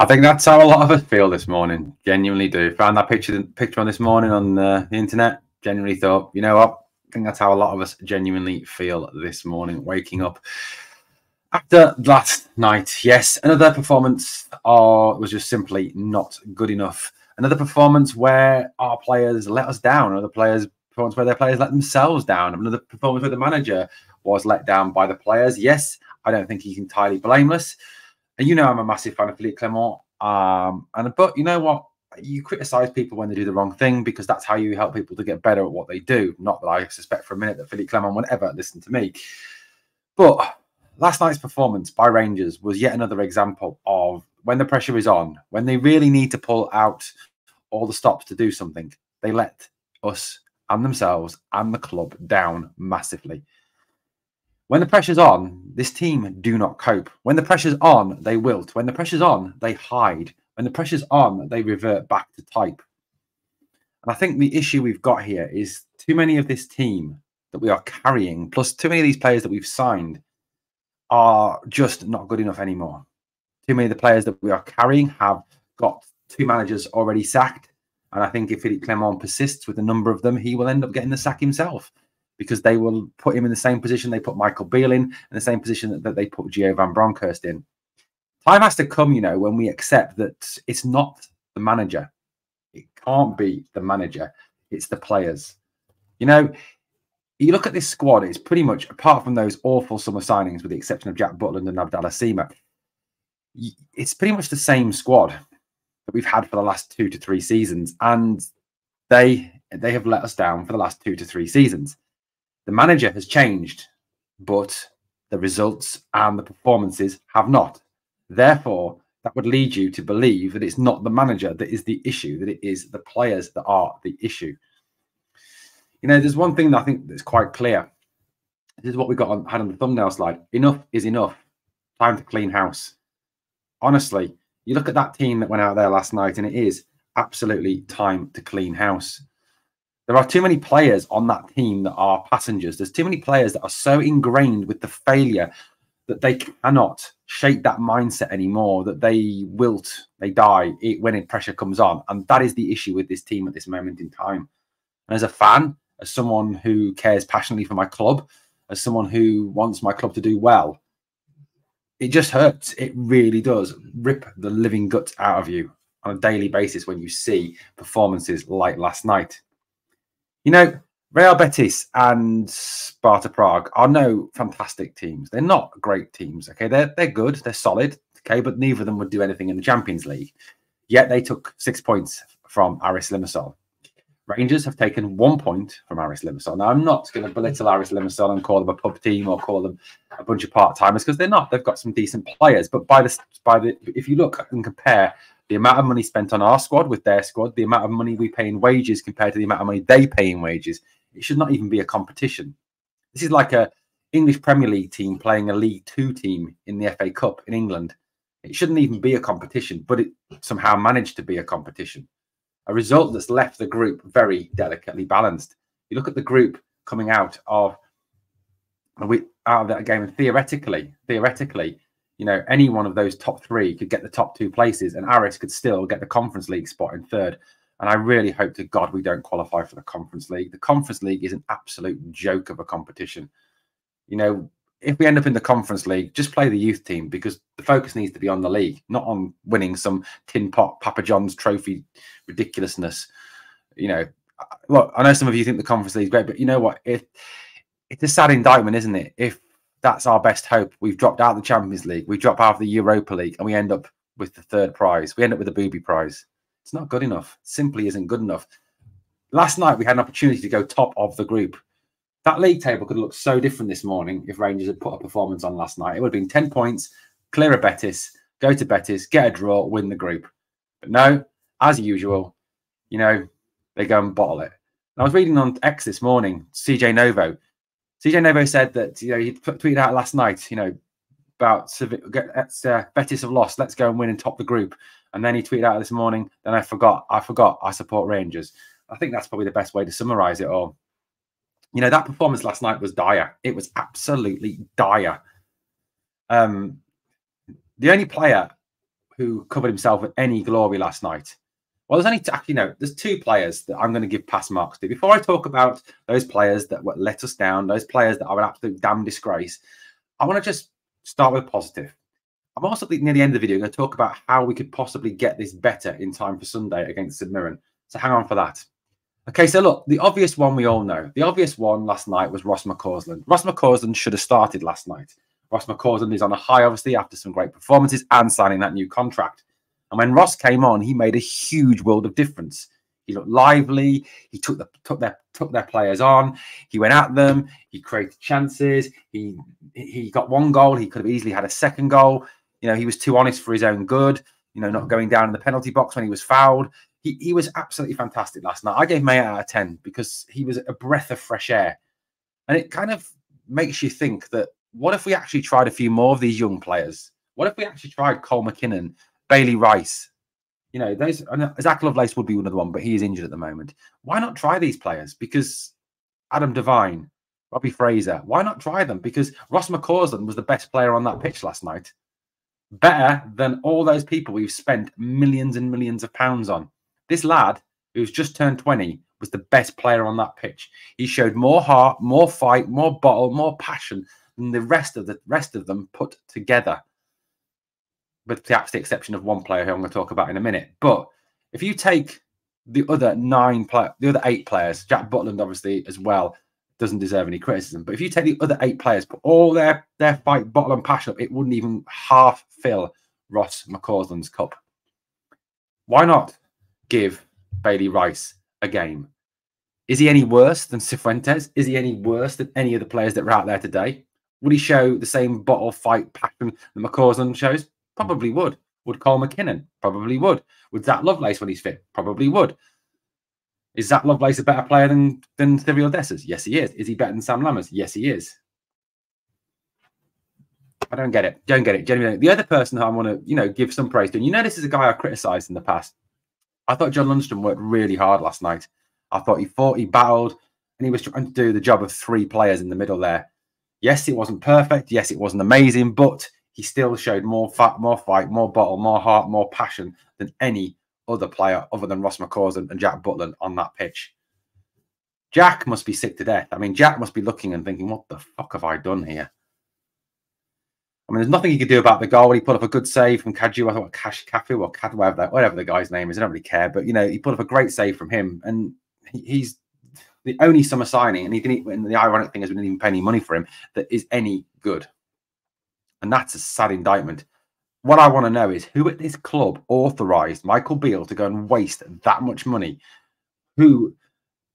I think that's how a lot of us feel this morning. Genuinely do. Found that picture picture on this morning on uh, the internet. Genuinely thought, you know what? I think that's how a lot of us genuinely feel this morning, waking up after last night. Yes, another performance uh, was just simply not good enough. Another performance where our players let us down. Another players performance where their players let themselves down. Another performance where the manager was let down by the players. Yes, I don't think he's entirely blameless. And you know, I'm a massive fan of Philippe Clement. Um, and but you know what? You criticize people when they do the wrong thing because that's how you help people to get better at what they do. Not that I suspect for a minute that Philippe Clement would ever listen to me. But last night's performance by Rangers was yet another example of when the pressure is on, when they really need to pull out all the stops to do something, they let us and themselves and the club down massively. When the pressure's on, this team do not cope. When the pressure's on, they wilt. When the pressure's on, they hide. When the pressure's on, they revert back to type. And I think the issue we've got here is too many of this team that we are carrying, plus too many of these players that we've signed, are just not good enough anymore. Too many of the players that we are carrying have got two managers already sacked. And I think if Philippe Clement persists with a number of them, he will end up getting the sack himself because they will put him in the same position they put Michael Beale in, in the same position that, that they put Gio Van Bronckhorst in. Time has to come, you know, when we accept that it's not the manager. It can't be the manager. It's the players. You know, you look at this squad, it's pretty much, apart from those awful summer signings, with the exception of Jack Butland and Abdallah Sima, it's pretty much the same squad that we've had for the last two to three seasons. And they they have let us down for the last two to three seasons. The manager has changed, but the results and the performances have not. Therefore, that would lead you to believe that it's not the manager that is the issue, that it is the players that are the issue. You know, there's one thing that I think that's quite clear. This is what we got on had on the thumbnail slide. Enough is enough. Time to clean house. Honestly, you look at that team that went out there last night, and it is absolutely time to clean house. There are too many players on that team that are passengers. There's too many players that are so ingrained with the failure that they cannot shake that mindset anymore, that they wilt, they die when pressure comes on. And that is the issue with this team at this moment in time. And as a fan, as someone who cares passionately for my club, as someone who wants my club to do well, it just hurts. It really does rip the living guts out of you on a daily basis when you see performances like last night. You know, Real Betis and Sparta Prague are no fantastic teams. They're not great teams. Okay, they're they're good, they're solid. Okay, but neither of them would do anything in the Champions League. Yet they took six points from Aris Limassol. Rangers have taken one point from Aris Limassol. Now, I'm not going to belittle Aris Limassol and call them a pub team or call them a bunch of part timers because they're not. They've got some decent players. But by the by the if you look and compare the amount of money spent on our squad with their squad, the amount of money we pay in wages compared to the amount of money they pay in wages, it should not even be a competition. This is like a English Premier League team playing a League Two team in the FA Cup in England. It shouldn't even be a competition, but it somehow managed to be a competition. A result that's left the group very delicately balanced. You look at the group coming out of we out of that game, and theoretically, theoretically, you know, any one of those top three could get the top two places, and Aris could still get the Conference League spot in third. And I really hope to God we don't qualify for the Conference League. The Conference League is an absolute joke of a competition. You know, if we end up in the Conference League, just play the youth team because the focus needs to be on the league, not on winning some tin pot Papa John's trophy ridiculousness. You know, look, I know some of you think the Conference League is great, but you know what? It, it's a sad indictment, isn't it? If that's our best hope. We've dropped out of the Champions League, we drop out of the Europa League, and we end up with the third prize. We end up with the booby prize. It's not good enough. Simply isn't good enough. Last night we had an opportunity to go top of the group. That league table could look so different this morning if Rangers had put a performance on last night. It would have been 10 points, clear a Betis, go to Betis, get a draw, win the group. But no, as usual, you know, they go and bottle it. And I was reading on X this morning, CJ Novo CJ Novo said that you know he tweeted out last night, you know, about uh, Betis have lost. Let's go and win and top the group. And then he tweeted out this morning. Then I forgot. I forgot. I support Rangers. I think that's probably the best way to summarize it all. You know that performance last night was dire. It was absolutely dire. Um, the only player who covered himself with any glory last night. Well, there's only actually no. There's two players that I'm going to give pass marks to. Before I talk about those players that let us down, those players that are an absolute damn disgrace, I want to just start with positive. I'm also near the end of the video going to talk about how we could possibly get this better in time for Sunday against St Mirren. So hang on for that. Okay, so look, the obvious one we all know. The obvious one last night was Ross McCausland. Ross McCausland should have started last night. Ross McCausland is on a high, obviously, after some great performances and signing that new contract. And when Ross came on, he made a huge world of difference. He looked lively. He took the took their took their players on. He went at them. He created chances. He he got one goal. He could have easily had a second goal. You know, he was too honest for his own good. You know, not going down in the penalty box when he was fouled. He he was absolutely fantastic last night. I gave him eight out of ten because he was a breath of fresh air, and it kind of makes you think that what if we actually tried a few more of these young players? What if we actually tried Cole McKinnon Bailey Rice. You know, those Zak Lovelace would be another one, but he is injured at the moment. Why not try these players? Because Adam Devine, Robbie Fraser, why not try them? Because Ross McCausland was the best player on that pitch last night. Better than all those people we've spent millions and millions of pounds on. This lad, who's just turned 20, was the best player on that pitch. He showed more heart, more fight, more bottle, more passion than the rest of the rest of them put together with perhaps the exception of one player who I'm going to talk about in a minute. But if you take the other nine player, the other eight players, Jack Butland obviously as well doesn't deserve any criticism. But if you take the other eight players, put all their their fight, bottle, and passion up, it wouldn't even half fill Ross McCausland's cup. Why not give Bailey Rice a game? Is he any worse than Cifuentes? Is he any worse than any of the players that were out there today? Would he show the same bottle fight passion that McCausland shows? Probably would. Would Cole McKinnon? Probably would. Would Zak Lovelace when he's fit? Probably would. Is Zak Lovelace a better player than than Cyril Dessers? Yes, he is. Is he better than Sam Lammers? Yes, he is. I don't get it. Don't get it. Genuinely. The other person I want to, you know, give some praise to, and you know, this is a guy I criticised in the past. I thought John Lundstram worked really hard last night. I thought he fought, he battled, and he was trying to do the job of three players in the middle there. Yes, it wasn't perfect. Yes, it wasn't amazing, but he still showed more fat, more fight, more bottle, more heart, more passion than any other player other than Ross McCausland and Jack Butland on that pitch. Jack must be sick to death. I mean, Jack must be looking and thinking, what the fuck have I done here? I mean, there's nothing he could do about the goal. He put up a good save from Kaju, I thought Cash Cafu or whatever, whatever the guy's name is. I don't really care. But, you know, he put up a great save from him. And he, he's the only summer signing. And he didn't, and the ironic thing is we didn't even pay any money for him that is any good. And that's a sad indictment. What I want to know is who at this club authorized Michael Beale to go and waste that much money? Who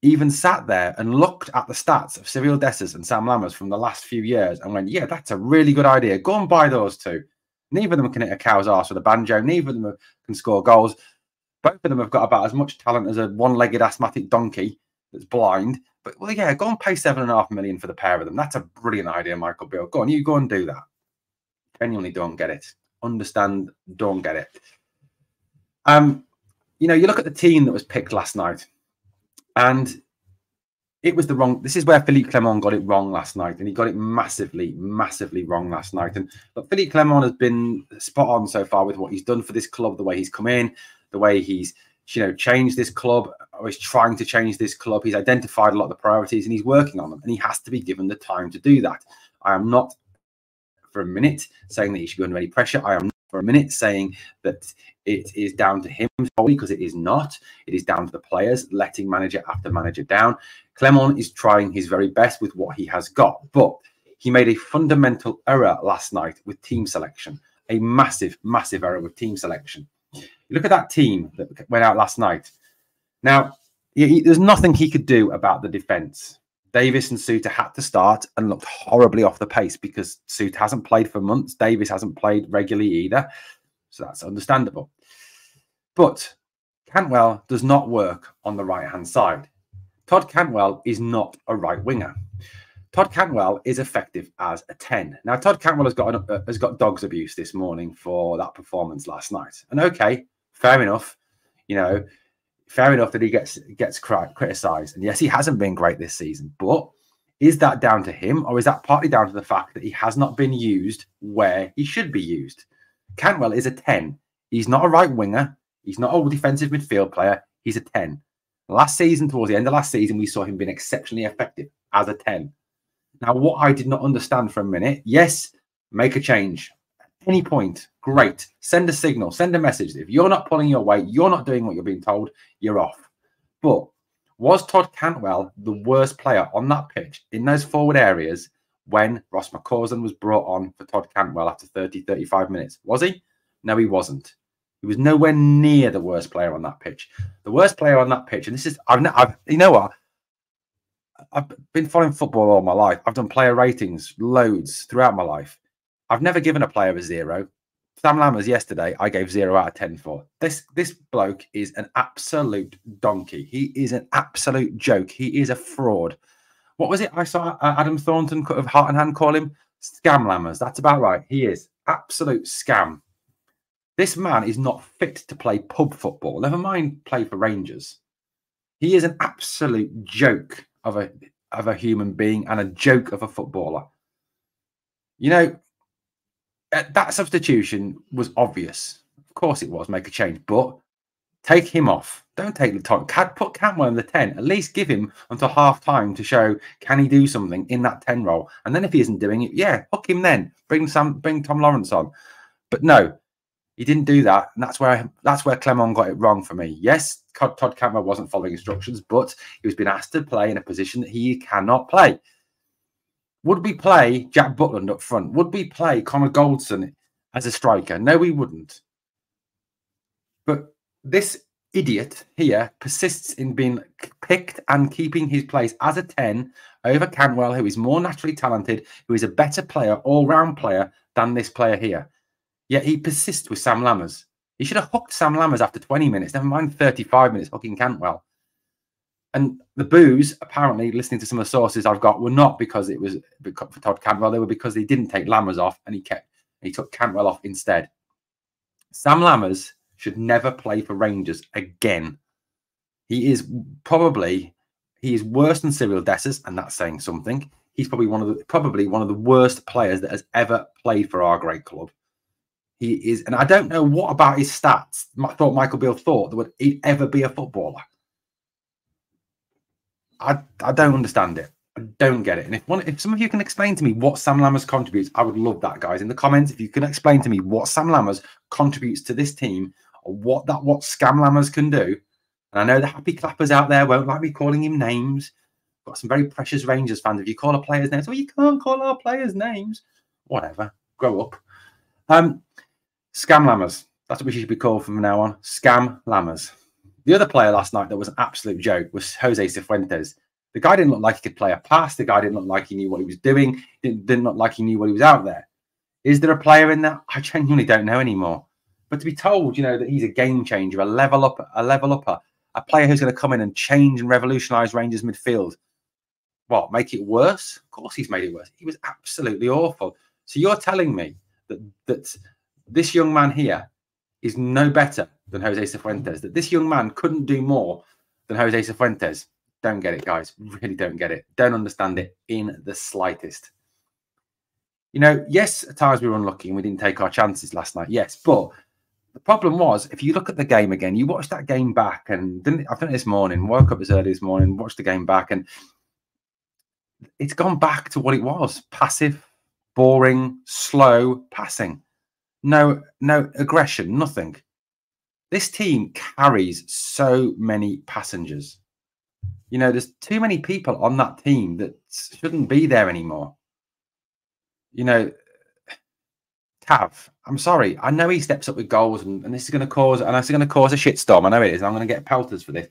even sat there and looked at the stats of Cyril Dessers and Sam Lammers from the last few years and went, yeah, that's a really good idea. Go and buy those two. Neither of them can hit a cow's ass with a banjo. Neither of them can score goals. Both of them have got about as much talent as a one-legged asthmatic donkey that's blind. But well, yeah, go and pay seven and a half million for the pair of them. That's a brilliant idea, Michael Beale. Go on, you go and do that genuinely don't get it. Understand, don't get it. Um, you know, you look at the team that was picked last night, and it was the wrong. This is where Philippe Clement got it wrong last night, and he got it massively, massively wrong last night. And but Philippe Clement has been spot on so far with what he's done for this club, the way he's come in, the way he's you know changed this club, or he's trying to change this club. He's identified a lot of the priorities, and he's working on them, and he has to be given the time to do that. I am not for a minute saying that he should be under any pressure. I am for a minute saying that it is down to him because it is not. It is down to the players letting manager after manager down. Clement is trying his very best with what he has got, but he made a fundamental error last night with team selection. A massive, massive error with team selection. Look at that team that went out last night. Now, he, there's nothing he could do about the defense. Davies and Souttar had to start and looked horribly off the pace because Souttar hasn't played for months. Davies hasn't played regularly either. So that's understandable. But Cantwell does not work on the right hand side. Todd Cantwell is not a right winger. Todd Cantwell is effective as a 10. Now, Todd Cantwell has got an, uh, has got dogs abuse this morning for that performance last night. And okay, fair enough. You know, fair enough that he gets gets criticized. And yes, he hasn't been great this season, but is that down to him or is that partly down to the fact that he has not been used where he should be used? Cantwell is a 10. He's not a right winger. He's not a defensive midfield player. He's a 10. Last season, towards the end of last season, we saw him being exceptionally effective as a 10. Now, what I did not understand for a minute, yes, make a change. At any point, great. Send a signal, send a message. If you're not pulling your weight, you're not doing what you're being told, you're off. But was Todd Cantwell the worst player on that pitch in those forward areas when Ross McCausland was brought on for Todd Cantwell after 30, 35 minutes? Was he? No, he wasn't. He was nowhere near the worst player on that pitch. The worst player on that pitch, and this is, I've, I've you know what? I've been following football all my life. I've done player ratings loads throughout my life. I've never given a player a zero. Sam Lammers yesterday, I gave zero out of ten for. This this bloke is an absolute donkey. He is an absolute joke. He is a fraud. What was it? I saw uh, Adam Thornton of Heart and Hand call him scam Lammers. That's about right. He is absolute scam. This man is not fit to play pub football. Never mind play for Rangers. He is an absolute joke of a of a human being and a joke of a footballer. You know, Uh, that substitution was obvious. Of course, it was. Make a change, but take him off. Don't take the time. Put Cantwell in the ten. At least give him until half time to show can he do something in that ten role. And then if he isn't doing it, yeah, hook him. Then bring some. Bring Tom Lawrence on. But no, he didn't do that, and that's where that's where Clement got it wrong for me. Yes, Todd Cantwell wasn't following instructions, but he was being asked to play in a position that he cannot play. Would we play Jack Butland up front? Would we play Connor Goldson as a striker? No, we wouldn't. But this idiot here persists in being picked and keeping his place as a 10 over Cantwell, who is more naturally talented, who is a better player, all round player than this player here. Yet he persists with Sam Lammers. He should have hooked Sam Lammers after 20 minutes, never mind 35 minutes hooking Cantwell. And the boos, apparently, listening to some of the sources I've got, were not because it was for Todd Cantwell. They were because they didn't take Lammers off and he kept he took Cantwell off instead. Sam Lammers should never play for Rangers again. He is probably he is worse than Cyril Dessers, and that's saying something. He's probably one of the probably one of the worst players that has ever played for our great club. He is, and I don't know what about his stats. I thought Michael Beale thought that would he ever be a footballer. I I don't understand it. I don't get it. And if one, if some of you can explain to me what Sam Lammers contributes, I would love that, guys. In the comments, if you can explain to me what Sam Lammers contributes to this team, or what that what Scam Lammers can do. And I know the happy clappers out there won't like me calling him names. Got some very precious Rangers fans. If you call a player's names, well, you can't call our players' names. Whatever. Grow up. Um, Scam Lammers. That's what we should be called from now on. Scam Lammers. The other player last night that was an absolute joke was Jose Cifuentes. The guy didn't look like he could play a pass. The guy didn't look like he knew what he was doing. Didn't, didn't look like he knew what he was out there. Is there a player in there? I genuinely don't know anymore. But to be told, you know, that he's a game changer, a level up, a level upper, a player who's going to come in and change and revolutionise Rangers midfield. What make it worse? Of course, he's made it worse. He was absolutely awful. So you're telling me that that this young man here is no better than Jose Cifuentes, that this young man couldn't do more than Jose Cifuentes. Don't get it, guys. Really don't get it. Don't understand it in the slightest. You know, yes, at times we were unlucky and we didn't take our chances last night. Yes, but the problem was if you look at the game again, you watch that game back and didn't done it this morning, woke up as early this morning, watched the game back, and it's gone back to what it was passive, boring, slow passing no no aggression, nothing. This team carries so many passengers. You know, there's too many people on that team that shouldn't be there anymore. You know, Tav, I'm sorry. I know he steps up with goals, and, and this is going to cause, and this is going to cause a shitstorm. I know it is. I'm going to get pelters for this.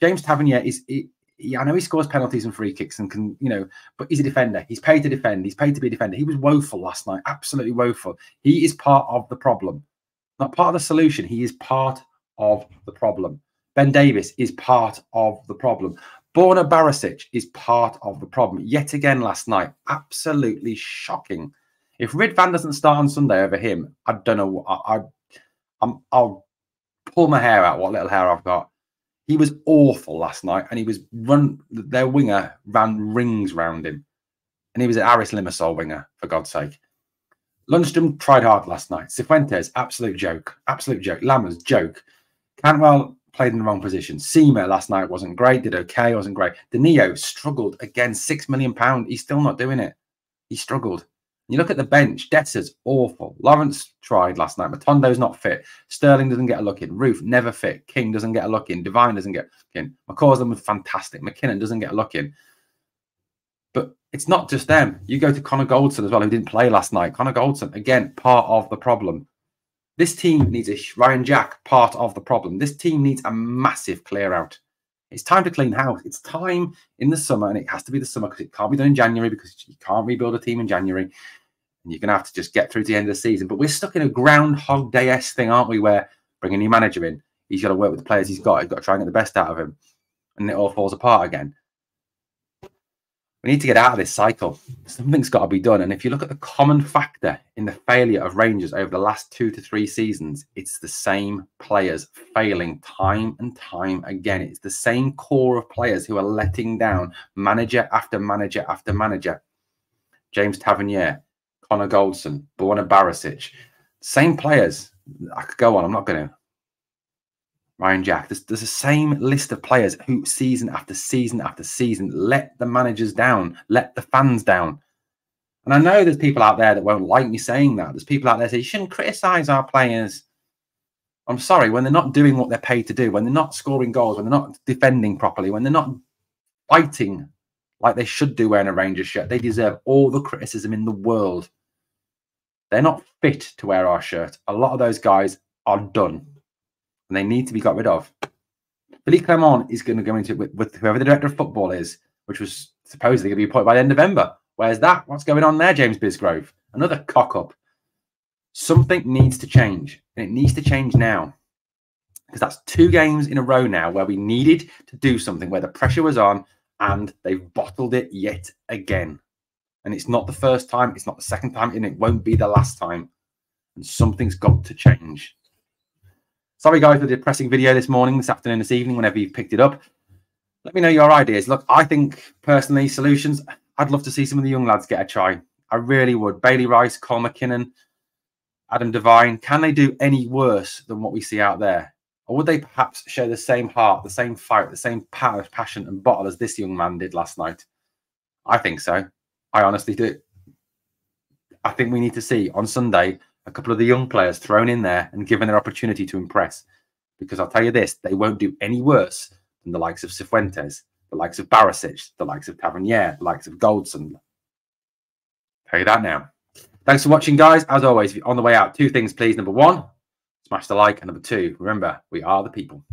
James Tavernier is I know he scores penalties and free kicks and can, you know, but he's a defender. He's paid to defend. He's paid to be a defender. He was woeful last night, absolutely woeful. He is part of the problem, not part of the solution. He is part of the problem. Ben Davies is part of the problem. Borna Barisic is part of the problem. Yet again last night, absolutely shocking. If Ridvan doesn't start on Sunday over him, I don't know. I, I I'll pull my hair out. What little hair I've got he was awful last night, and he was run. Their winger ran rings round him, and he was an Aris Limassol winger for God's sake. Lundstram tried hard last night. Cifuentes, absolute joke. Absolute joke. Lammers, joke. Cantwell played in the wrong position. Sima last night wasn't great, did okay, wasn't great. De Neo struggled again, six million pound. He's still not doing it. He struggled. You look at the bench, Dessers awful. Lawrence tried last night. Matondo's not fit. Sterling doesn't get a look in. Roofe never fit. King doesn't get a look in. Devine doesn't get a look in. McCausland was fantastic. McKinnon doesn't get a look in. It's not just them. You go to Connor Goldson as well, who didn't play last night. Connor Goldson, again, part of the problem. This team needs a Ryan Jack, part of the problem. This team needs a massive clear out. It's time to clean house. It's time in the summer, and it has to be the summer because it can't be done in January because you can't rebuild a team in January. And you're going to have to just get through to the end of the season. But we're stuck in a Groundhog Day s thing, aren't we? Where bring a new manager in, he's got to work with the players he's got. He's got to try and get the best out of him, and it all falls apart again. We need to get out of this cycle. Something's got to be done. And if you look at the common factor in the failure of Rangers over the last two to three seasons, it's the same players failing time and time again. It's the same core of players who are letting down manager after manager after manager. James Tavernier, Connor Goldson, Borna Barisic, same players. I could go on. I'm not going to. Ryan Jack. There's, there's the same list of players who season after season after season let the managers down, let the fans down. And I know there's people out there that won't like me saying that. There's people out there say you shouldn't criticize our players. I'm sorry, when they're not doing what they're paid to do, when they're not scoring goals, when they're not defending properly, when they're not fighting like they should do wearing a Rangers shirt, they deserve all the criticism in the world. They're not fit to wear our shirt. A lot of those guys are done and they need to be got rid of. Philippe Clement is going to go into it with, with whoever the director of football is, which was supposedly going to be appointed by the end of November. Where's that? What's going on there, James Bisgrove? Another cock up. Something needs to change, and it needs to change now. Because that's two games in a row now where we needed to do something, where the pressure was on, and they've bottled it yet again. And it's not the first time, it's not the second time, and it won't be the last time. And something's got to change. Sorry, guys, for the depressing video this morning, this afternoon, this evening, whenever you've picked it up. Let me know your ideas. Look, I think personally, solutions, I'd love to see some of the young lads get a try. I really would. Bailey Rice, Cole McKinnon, Adam Devine. Can they do any worse than what we see out there? Or would they perhaps show the same heart, the same fight, the same power, passion and bottle as this young man did last night? I think so. I honestly do. I think we need to see on Sunday a couple of the young players thrown in there and given their opportunity to impress. Because I'll tell you this, they won't do any worse than the likes of Cifuentes, the likes of Barisic, the likes of Tavernier, the likes of Goldson. Tell you that now. Thanks for watching, guys. As always, on the way out, two things, please. Number one, smash the like. And number two, remember, we are the people.